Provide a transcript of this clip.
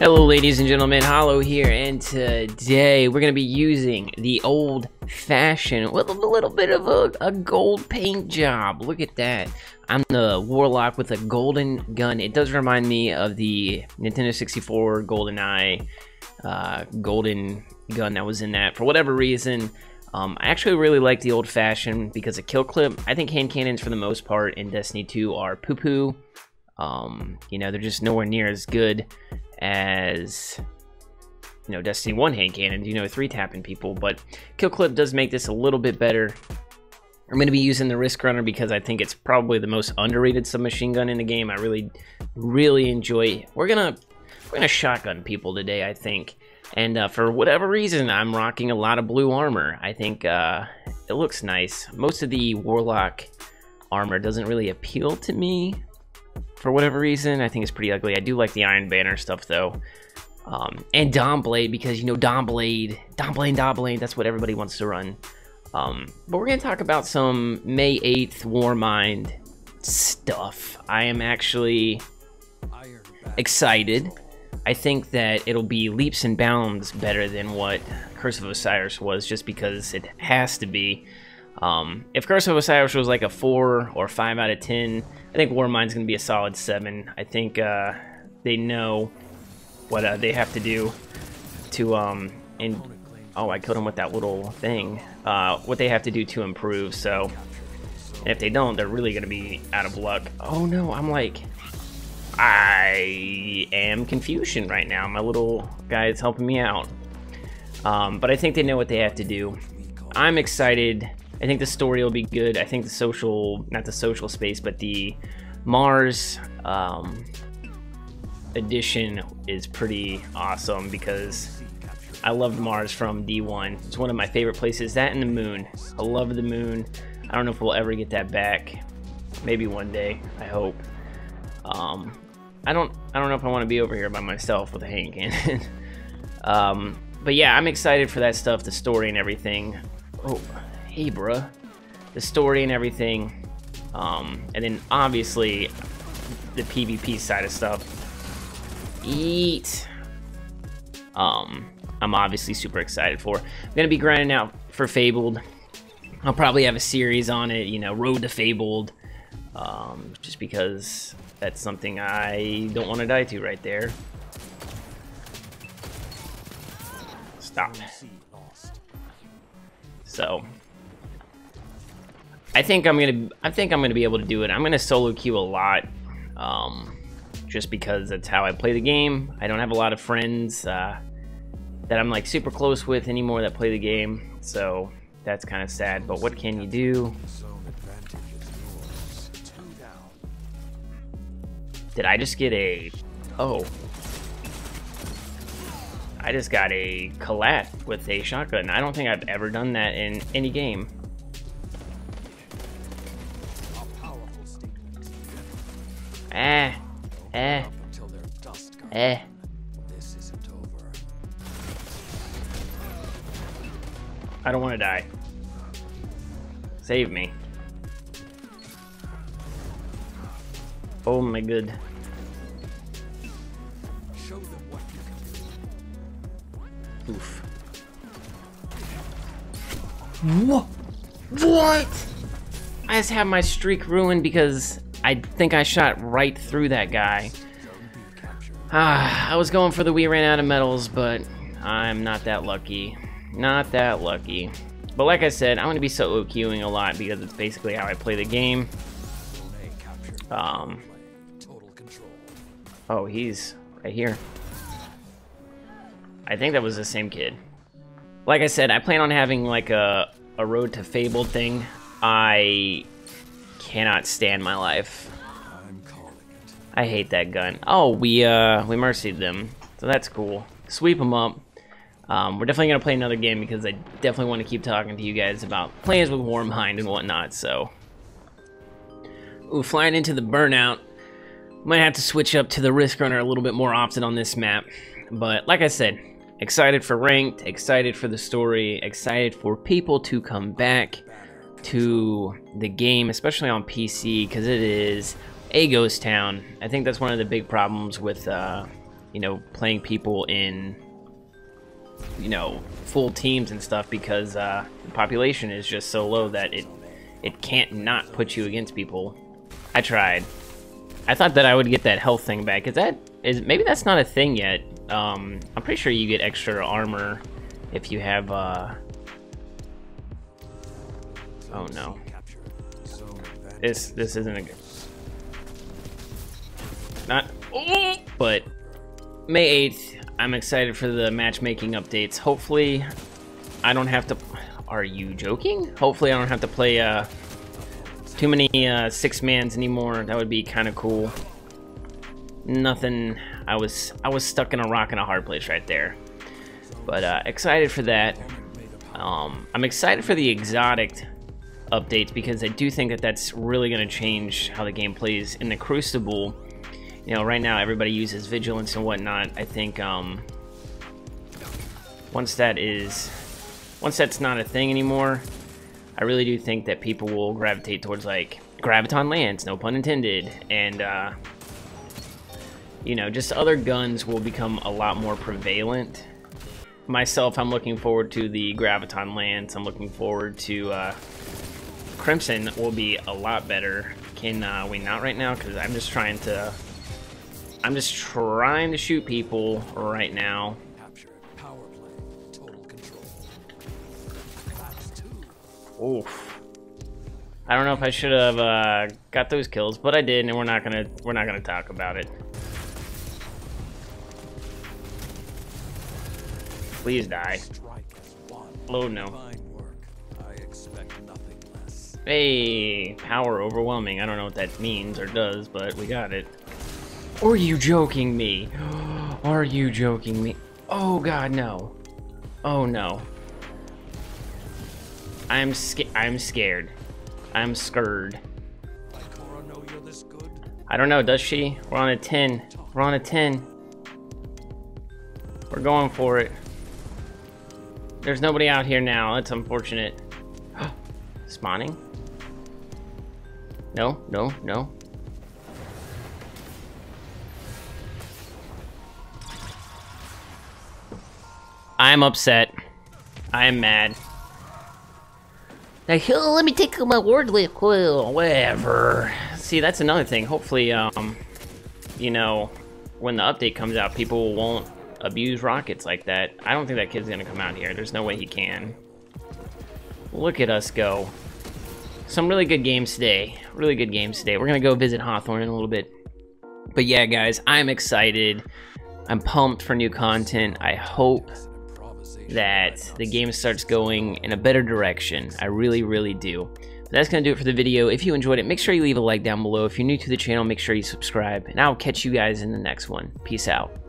Hello ladies and gentlemen, Hollow here, and today we're going to be using the old-fashioned, with a little bit of a, a, gold paint job. Look at that. I'm the Warlock with a golden gun. It does remind me of the Nintendo 64 GoldenEye uh, golden gun that was in that. For whatever reason, um, I actually really like the old-fashioned because of kill clip. I think hand cannons, for the most part, in Destiny 2 are poo-poo. Um, you know, they're just nowhere near as good as you know Destiny 1 hand cannons, you know, three tapping people, but Kill Clip does make this a little bit better. I'm going to be using the Riskrunner because I think it's probably the most underrated submachine gun in the game. I really, really enjoy. We're gonna we're gonna shotgun people today, I think. And uh, for whatever reason, I'm rocking a lot of blue armor. I think uh, it looks nice. Most of the Warlock armor doesn't really appeal to me for whatever reason. I think it's pretty ugly. I do like the Iron Banner stuff though. Um, and Blade because you know Dawnblade, Dom Blade, Dawnblade. That's what everybody wants to run. Um, but we're gonna talk about some May 8th Warmind stuff. I am actually excited. I think that it'll be leaps and bounds better than what Curse of Osiris was, just because it has to be. Um, if Curse of Osiris was like a 4 or 5 out of 10, I think Warmind's going to be a solid 7. I think uh, they know what uh, they have to do to, um, oh, I killed him with that little thing, uh, what they have to do to improve, so if they don't, they're really going to be out of luck. Oh no, I'm like, I am confusion right now. My little guy is helping me out. Um, but I think they know what they have to do. I'm excited I think the story will be good. I think the social, not the social space, but the Mars um, edition is pretty awesome because I loved Mars from D1. It's one of my favorite places. That and the moon. I love the moon. I don't know if we'll ever get that back. Maybe one day. I hope. Um, I don't. I don't know if I want to be over here by myself with a hand cannon. um, but yeah, I'm excited for that stuff, the story and everything. Oh, hey, bruh. The story and everything. Um, and then obviously the PvP side of stuff. Eat. Um, I'm obviously super excited for. I'm gonna be grinding out for Fabled. I'll probably have a series on it, you know, Road to Fabled. Um, just because that's something I don't want to die to right there. Stop. So, I think I'm gonna I think I'm gonna be able to do it. I'm gonna solo queue a lot, um, just because that's how I play the game. I don't have a lot of friends uh, that I'm like super close with anymore that play the game, so that's kind of sad. But what can you do? Did I just get a? Oh, I just got a collat with a shotgun. I don't think I've ever done that in any game. Eh. I don't want to die. Save me. Oh my good. Oof. What? What? I just have my streak ruined because I think I shot right through that guy. Ah, I was going for the we ran out of medals, but I'm not that lucky. Not that lucky. But like I said, I'm going to be solo queuing a lot because it's basically how I play the game. Um, oh, he's right here. I think that was the same kid. Like I said, I plan on having like a, a Road to Fable thing. I cannot stand my life. I hate that gun. Oh, we uh we mercied them, so that's cool. Sweep them up. Um, we're definitely gonna play another game because I definitely want to keep talking to you guys about plans with Warmind and whatnot. So, ooh, flying into the burnout. Might have to switch up to the Riskrunner a little bit more often on this map. But like I said, excited for ranked, excited for the story, excited for people to come back to the game, especially on PC, because it is a ghost town. I think that's one of the big problems with, uh, you know, playing people in, you know, full teams and stuff because uh, the population is just so low that it it can't not put you against people. I tried. I thought that I would get that health thing back. Is that is maybe that's not a thing yet? Um, I'm pretty sure you get extra armor if you have. Uh... Oh no. This this isn't a good. Not. Oh, but May 8th, I'm excited for the matchmaking updates. Hopefully, I don't have to. Are you joking? Hopefully, I don't have to play uh, too many uh, six mans anymore. That would be kind of cool. Nothing. I was I was stuck in a rock and a hard place right there. But uh, excited for that. Um, I'm excited for the exotic updates because I do think that that's really going to change how the game plays in the Crucible. You know, right now everybody uses Vigilance and whatnot. I think um, once that is, once that's not a thing anymore, I really do think that people will gravitate towards like Graviton Lance, no pun intended, and uh, you know, just other guns will become a lot more prevalent. Myself, I'm looking forward to the Graviton Lance. I'm looking forward to uh, Crimson will be a lot better. Can uh, we not right now? Because I'm just trying to... I'm just trying to shoot people right now. Oof. I don't know if I should have uh, got those kills, but I did, and we're not gonna we're not gonna talk about it. Please die. Oh no. Hey, power overwhelming. I don't know what that means or does, but we got it. Are you joking me? Are you joking me? Oh god, no. Oh no. I'm sca I'm scared. I'm scared. I don't know, does she? We're on a 10. We're on a 10. We're going for it. There's nobody out here now. That's unfortunate. Spawning? No, no, no. I'm upset. I'm mad. Like, oh, let me take my word lip. Well, whatever. See, that's another thing. Hopefully, um, you know, when the update comes out, people won't abuse rockets like that. I don't think that kid's gonna come out here. There's no way he can. Look at us go some really good games today. Really good games today. We're going to go visit Hawthorne in a little bit. But yeah, guys, I'm excited. I'm pumped for new content. I hope that the game starts going in a better direction. I really, really do. But that's going to do it for the video. If you enjoyed it, make sure you leave a like down below. If you're new to the channel, make sure you subscribe. And I'll catch you guys in the next one. Peace out.